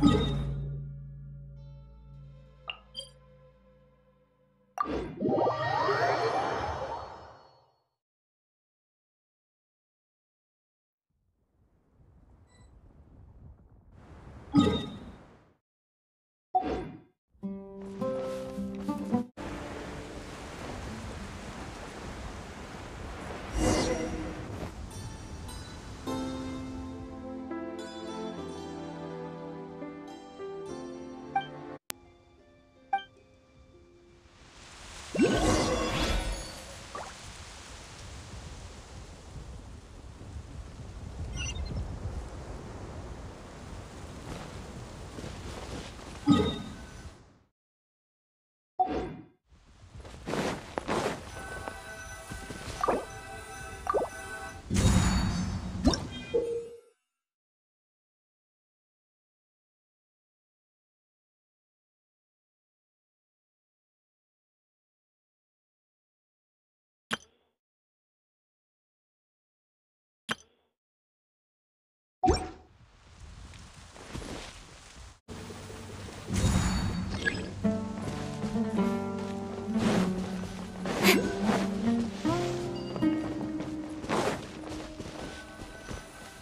What? Oh!